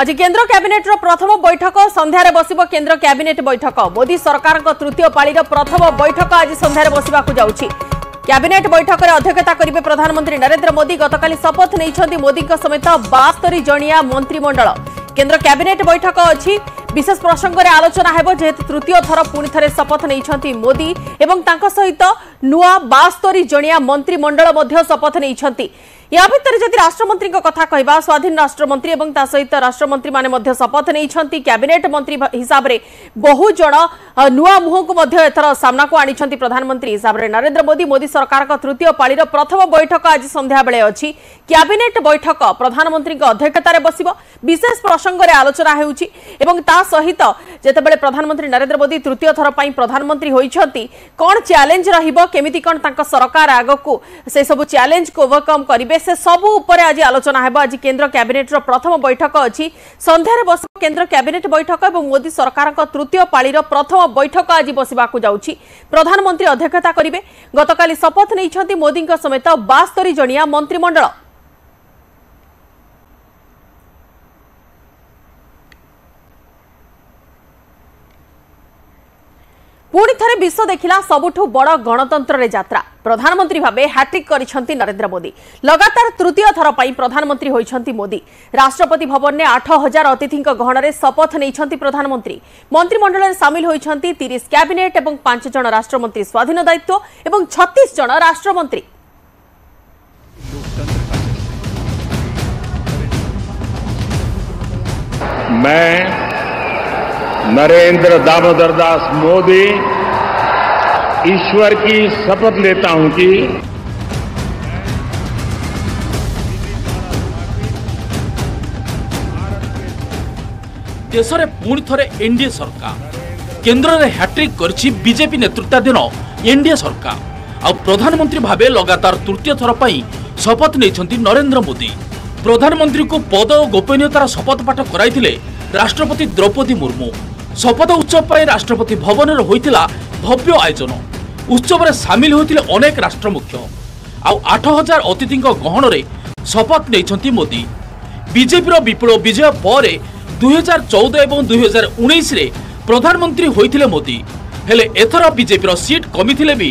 ଆଜି କେନ୍ଦ୍ର କ୍ୟାବିନେଟ୍ର ପ୍ରଥମ ବୈଠକ ସନ୍ଧ୍ୟାରେ ବସିବ କେନ୍ଦ୍ର କ୍ୟାବିନେଟ୍ ବୈଠକ। ମୋଦି ସରକାରଙ୍କ ତୃତୀୟ ପାଳିର ପ୍ରଥମ ବୈଠକ ଆଜି ସନ୍ଧ୍ୟାରେ ବସିବାକୁ ଯାଉଛି। କ୍ୟାବିନେଟ୍ ବୈଠକରେ ଅଧ୍ୟକ୍ଷତା କରିବେ ପ୍ରଧାନମନ୍ତ୍ରୀ ନରେନ୍ଦ୍ର ମୋଦି। ଗତକାଲି ଶପଥ ନେଇଛନ୍ତି ମୋଦିଙ୍କ ସମେତ ବାସ୍ତରୀ ଜଣିଆ ମନ୍ତ୍ରିମଣ୍ଡଳ। କେନ୍ଦ୍ର କ୍ୟାବିନେଟ୍ ବୈଠକ ଅଛି। ବିଶେଷ ପ୍ରସଙ୍ଗରେ ଆଲୋଚନା ହେବ ଯେହେତୁ ତୃତୀୟ ଥର ପୁଣି ଥରେ ଶପଥ ନେଇଛନ୍ତି ମୋଦି ଏବଂ ତାଙ୍କ ସହିତ ନୂଆ ବାସ୍ତରୀ ଜଣିଆ ମନ୍ତ୍ରିମଣ୍ଡଳ ମଧ୍ୟ ଶପଥ ନେଇଛନ୍ତି। या भितर जदि राष्ट्रमंत्री कथा कहवा स्वाधीन राष्ट्रमंत्री और ता सहित राष्ट्रमंत्री माने शपथ नहीं कैबिनेट मंत्री हिसाब से बहु जन नुआ मुह को एथर सामना को आनी प्रधानमंत्री हिसाब से नरेंद्र मोदी मोदी सरकार तृतीय पाड़ प्रथम बैठक आज संध्या बेले अच्छी कैबिनेट बैठक प्रधानमंत्री अध्यक्षतार बस विशेष प्रसंग में आलोचना होहित जिते प्रधानमंत्री যেতবে প্রধানমন্ত্রী নরেন্দ্র মোদী তৃতীয় থর প্রধানমন্ত্রী হয়েছেন কণ চ্যালেঞ্জ রমিতি কণ তাঁর সরকার আগক সেসব চ্যালেঞ্জকে ওভরকম করবে সেসবু উপরে আজ আলোচনা হব আজ কেন্দ্র ক্যাবিনেটর প্রথম বৈঠক অ সন্ধ্যার বস কেন্দ্র ক্যাবিনেট বৈঠক এবং মোদী সরকার তৃতীয় পাড়ির প্রথম বৈঠক আজ বসবাক যাচ্ছি প্রধানমন্ত্রী অধ্যক্ষতা করবে গতকাল শপথ নেই মোদী সমেত বাস্তরি জনিয়া মন্ত্রিমণ্ডল পুঁ থে বিশ্ব দেখা সবুঠ বড় গণতন্ত্রের যাত্রা প্রধানমন্ত্রী ভাবে হ্যাট্রিক করেছেন নরেন্দ্র মোদী লগাতার তৃতীয় থর প্রধানমন্ত্রী হয়েছেন মোদী রাষ্ট্রপতি ভবনে আঠ হাজার অতিথি গহণের শপথ নিয়েছেন প্রধানমন্ত্রী মন্ত্রিমণ্ডলের সামিল হয়েছেন তিরিশ ক্যাবিনেট এবং পাঁচ জন রাষ্ট্রমন্ত্রী স্বাধীন দায়িত্ব এবং ছত্রিশ জন রাষ্ট্রমন্ত্রী मैं नरेंद्र दामोदर दास मोदी, ईश्वर की शपथ लेता हूं कि দেশে পুঁ থরে এনডিএ সরকার কেন্দ্রের হ্যাট্রিক করেছে বিজেপি নেতৃত্বাধীন এনডিএ সরকার আধানমন্ত্রী ভাবে লগাতার তৃতীয় থর শপথ নিয়েছেন নরেন্দ্র মোদী প্রধানমন্ত্রী পদ ও গোপনীয়তার শপথ পাঠ করাই রাষ্ট্রপতি দ্রৌপদী মুর্মু শপথ উৎসব পাই রাষ্ট্রপতি ভবনের হয়েছিল ভব্য আয়োজন। উৎসবের সামিল হয়েছিল অনেক রাষ্ট্রমুখ্য। আট হাজার অতিথি গহণরে শপথ নিয়েছেন মোদি বিজেপির বিপুল বিজয় পরে দুই হাজার চৌদ এবং দুই হাজার উনিশে প্রধানমন্ত্রী হয়েছিল মোদি হলে এথর বিজেপির সিট কমিলে বি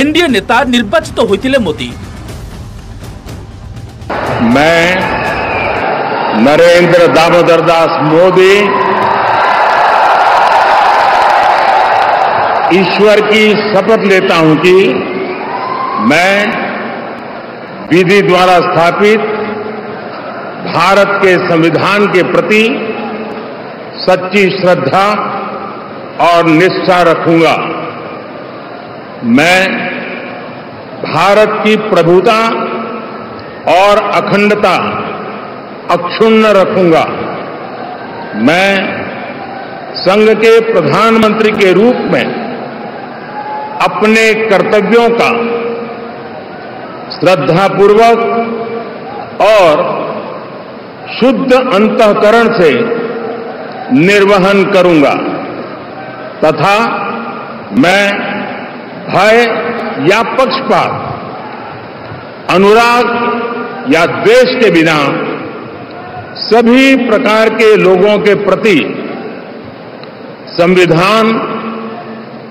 এনডিএ নেতা নির্বাচিত হয়েছিল মোদি নরেন্দ্র দামোদর দাস মোদী ईश्वर की शपथ लेता हूँ कि मैं विधि द्वारा स्थापित भारत के संविधान के प्रति सच्ची श्रद्धा और निष्ठा रखूँगा। मैं भारत की प्रभुता और अखंडता अक्षुण्ण रखूँगा। मैं संघ के प्रधानमंत्री के रूप में अपने कर्तव्यों का श्रद्धापूर्वक और शुद्ध अंतकरण से निर्वहन करूँगा। तथा मैं भय या पक्षपात, अनुराग या द्वेष के बिना सभी प्रकार के लोगों के प्रति संविधान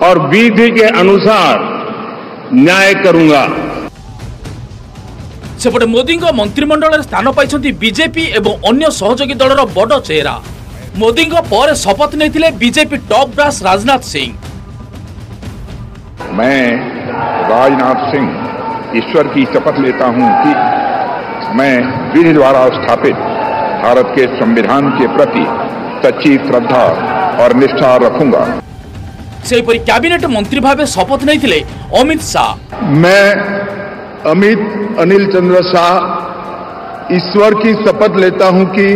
और विधि के अनुसार न्याय करूंगा ସେପଟେ ମୋଦିଙ୍କ ମନ୍ତ୍ରିମଣ୍ଡଳରେ ସ୍ଥାନ ପାଇଛନ୍ତି ବିଜେପି ଏବଂ ଅନ୍ୟ ସହଯୋଗୀ ଦଳର ବଡ଼ ଚେହେରା ମୋଦିଙ୍କ ପରେ ଶପଥ ନେଇଥିଲେ BJP top brass Rajnath Singh मैं राजनाथ सिंह ईश्वर की शपथ लेता हूं कि मैं विधि द्वारा स्थापित भारत के संविधान के प्रति सच्ची श्रद्धा और निष्ठा रखूंगा ସେହିପରି କ୍ୟାବିନେଟ୍ ମନ୍ତ୍ରୀ ଭାବେ ଶପଥ ନେଇଥିଲେ ଅମିତ ଶାହା मैं अमित अनिल चंद्र शाह ईश्वर की शपथ लेता हूं कि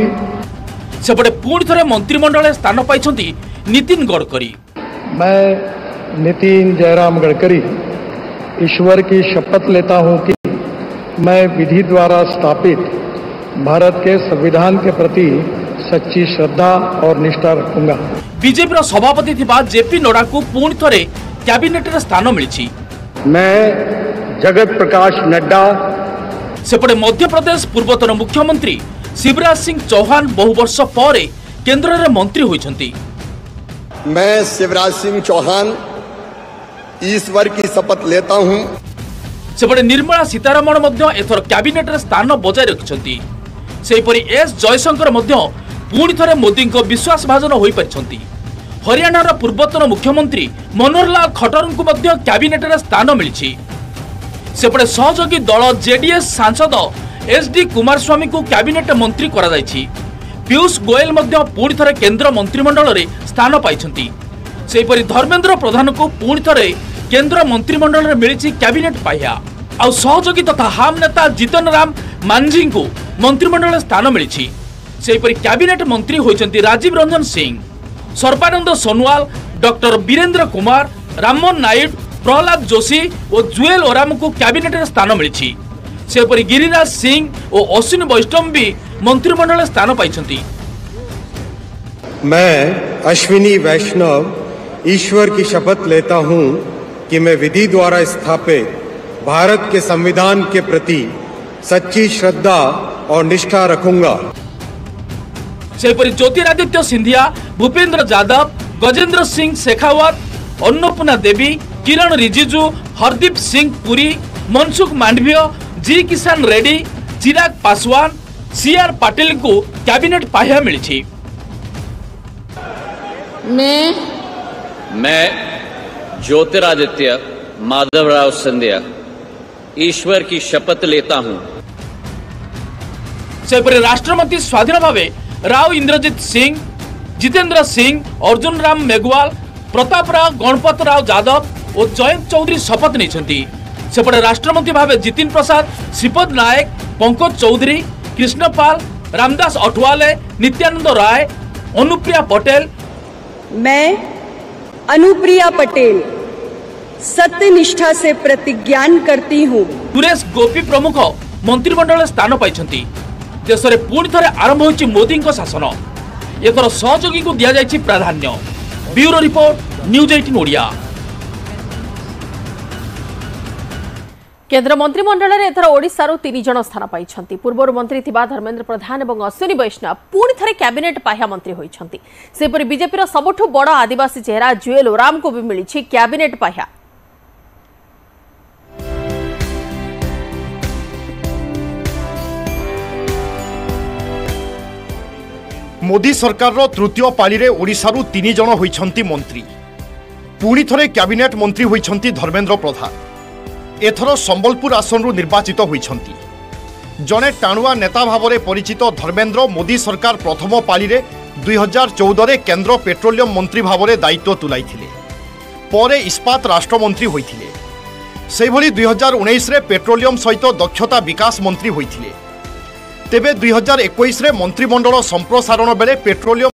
ସେପଟେ ପୁଣି ଥରେ ମନ୍ତ୍ରିମଣ୍ଡଳରେ ସ୍ଥାନ ପାଇଛନ୍ତି ନୀତିନ ଗଡ଼କରୀ मैं नितिन जयराम गडकरी ईश्वर की शपथ लेता हूं कि मैं विधि द्वारा स्थापित भारत के संविधान के प्रति सच्ची श्रद्धा और निष्ठा रखूँगा। बीजेपी सभापति थिबा जेपी नड्डा को पुणी थे कैबिनेट स्थान मिली मैं जगत प्रकाश नड्डा। सेपटे मध्यप्रदेश पूर्वतन मुख्यमंत्री शिवराज सिंह चौहान बहु वर्ष पर केन्द्र में मंत्री होती मैं शिवराज सिंह चौहान ईश्वर की शपथ लेता हूँ। सेपटे निर्मला सीतारमण एथर कैबिनेट स्थान बजाय रखिंट सेपरी एस जयशंकर ପୁଣି ଥରେ ମୋଦିଙ୍କ ବିଶ୍ୱାସଭାଜନ ହୋଇପାରିଛନ୍ତି। ହରିୟାଣାର ପୂର୍ବତନ ମୁଖ୍ୟମନ୍ତ୍ରୀ ମନୋହରଲାଲ ଖଟ୍ଟରଙ୍କୁ ମଧ୍ୟ କ୍ୟାବିନେଟରେ ସ୍ଥାନ ମିଳିଛି। ସେପଟେ ସହଯୋଗୀ ଦଳ ଜେଡିଏସ୍ ସାଂସଦ ଏସ୍ ଡି କୁମାରସ୍ୱାମୀଙ୍କୁ କ୍ୟାବିନେଟ୍ ମନ୍ତ୍ରୀ କରାଯାଇଛି। ପୀୟୁଷ ଗୋଏଲ ମଧ୍ୟ ପୁଣି ଥରେ କେନ୍ଦ୍ର ମନ୍ତ୍ରିମଣ୍ଡଳରେ ସ୍ଥାନ ପାଇଛନ୍ତି। ସେହିପରି ଧର୍ମେନ୍ଦ୍ର ପ୍ରଧାନଙ୍କୁ ପୁଣି ଥରେ କେନ୍ଦ୍ର ମନ୍ତ୍ରିମଣ୍ଡଳରେ ମିଳିଛି କ୍ୟାବିନେଟ୍ ପାହ୍ୟା। ଆଉ ସହଯୋଗୀ ତଥା ହାମ୍ ନେତା ଜିତନ ରାମ ମାନ୍ଝୀଙ୍କୁ ମନ୍ତ୍ରିମଣ୍ଡଳରେ ସ୍ଥାନ ମିଳିଛି। ସେହିପରି କ୍ୟାବିନେଟ୍ ମନ୍ତ୍ରୀ ହୋଇଛନ୍ତି ରାଜୀବ ରଞ୍ଜନ ସିଂ ସର୍ବାନନ୍ଦ ସୋନୱାଲ ଡକ୍ଟର ବୀରେନ୍ଦ୍ର କୁମାର ରାମମୋହନ ନାଇଡୁ ପ୍ରହ୍ଲାଦ ଯୋଶୀ ଓ ଜୁଏଲ ଓରାମଙ୍କୁ କ୍ୟାବିନେଟରେ ସ୍ଥାନ ମିଳିଛି ସେପରି ଗିରିରାଜ ସିଂ ଓ ଅଶ୍ୱିନୀ ବୈଷ୍ଣବ ବି ମନ୍ତ୍ରିମଣ୍ଡଳରେ ସ୍ଥାନ ପାଇଛନ୍ତି मैं अश्विनी वैष्णव ईश्वर की शपथ लेता हूं कि मैं विधि द्वारा स्थापित भारत के संविधान के प्रति सच्ची श्रद्धा और निष्ठा रखूंगा ସେହିପରି ଜ୍ୟୋତିରାଦିତ୍ୟ ସିନ୍ଧିଆ ଭୂପେନ୍ଦ୍ର ଯାଦବ ଗଜେନ୍ଦ୍ର ସିଂ ଶେଖାୱତ ଅନ୍ନପୂର୍ଣ୍ଣା ଦେବୀ କିରଣ ରିଜିଜୁ ହରଦୀପ ସିଂ ପୁରୀ ମନସୁଖ ମାଣ୍ଡଭୀୟ ଜି କିଷାନ ରେଡ୍ଡୀ ଚିରାଗ ପାସୱାନ ସିଆର୍ ପାଟିଲଙ୍କୁ କ୍ୟାବିନେଟ୍ ପାହ୍ୟା ମିଳିଛି मैं मैं ज्योतिरादित्य माधवराव सिंधिया ईश्वर की शपथ लेता हूं ସେହିପରି ରାଷ୍ଟ୍ରମନ୍ତ୍ରୀ ସ୍ୱାଧୀନ ଭାବେ ରାଓ ଇନ୍ଦ୍ରଜିତ ସିଂ ଜିତେନ୍ଦ୍ର ସିଂ ଅର୍ଜୁନ ରାମ ମେଘୱାଲ ପ୍ରତାପ ରାଓ ଗଣପତ ରାଓ ଯାଦବ ଓ ଜୟନ୍ତ ଚୌଧୁରୀ ଶପଥ ନେଇଛନ୍ତି ସେପଟେ ରାଷ୍ଟ୍ରମନ୍ତ୍ରୀ ଭାବେ ଜିତିନ ପ୍ରସାଦ ଶ୍ରୀପଦ ନାୟକ ପଙ୍କଜ ଚୌଧୁରୀ କୃଷ୍ଣପାଲ ରାମଦାସ ଅଠୱାଲେ ନିତ୍ୟାନନ୍ଦ ରାୟ ଅନୁପ୍ରିୟା ପଟେଲ मैं अनुप्रिया पटेल सत्यनिष्ठा से प्रतिज्ञान करती हूँ ସୁରେଶ ଗୋପୀ ପ୍ରମୁଖ ମନ୍ତ୍ରିମଣ୍ଡଳରେ ସ୍ଥାନ ପାଇଛନ୍ତି ଦେଶରେ ପୁଣି ଥରେ ଆରମ୍ଭ ହୋଇଛି ମୋଦିଙ୍କ ଶାସନ। ଏଥର ସହଯୋଗୀଙ୍କୁ ଦିଆଯାଇଛି ପ୍ରାଧାନ୍ୟ। Bureau report news eighteen Odia. କେନ୍ଦ୍ର ମନ୍ତ୍ରିମଣ୍ଡଳରେ ଏଥର ଓଡ଼ିଶାରୁ ତିନି ଜଣ ସ୍ଥାନ ପାଇଛନ୍ତି। ପୂର୍ବରୁ ମନ୍ତ୍ରୀ ଥିବା ଧର୍ମେନ୍ଦ୍ର ପ୍ରଧାନ ଏବଂ ଅଶ୍ୱିନୀ ବୈଷ୍ଣବ ପୁଣି ଥରେ କ୍ୟାବିନେଟ୍ ପାହ୍ୟା ମନ୍ତ୍ରୀ ହୋଇଛନ୍ତି। ସେହିପରି ବିଜେପିର ସବୁଠୁ ବଡ଼ ଆଦିବାସୀ ଚେହେରା ଜୁଏଲ ଓରାମଙ୍କୁ ବି ମିଳିଛି କ୍ୟାବିନେଟ୍ ପାହ୍ୟା। মোদি সরকারর তৃতীয় পালিরে ওড়শার তিন জন হয়েছেন মন্ত্রী পুঁ থে ক্যাবিনেট মন্ত্রী হয়েছেন ধর্মেন্দ্র প্রধান এথর সম্বলপুর আসনু নির্বাচিত হয়েছেন জনে টাণুয়া নেতা ভাবে পরিচিত ধর্মেন্দ্র মোদি সরকার প্রথম পালিরে দুই হাজার চৌদরে কেন্দ্র পেট্রোলিয়ম মন্ত্রী ভাবে দায়িত্ব তুলাই পরে ইস্পাত রাষ্ট্রমন্ত্রী হয়েছিল সেইভাবে দুই হাজার উনিশে পেট্রোলিয়ম সহ দক্ষতা বিকাশ মন্ত্রী হয়েছিলেন ତେବେ ଦୁଇହଜାର ଏକୋଇଶରେ ମନ୍ତ୍ରିମଣ୍ଡଳ ସମ୍ପ୍ରସାରଣ ବେଳେ ପେଟ୍ରୋଲିୟମ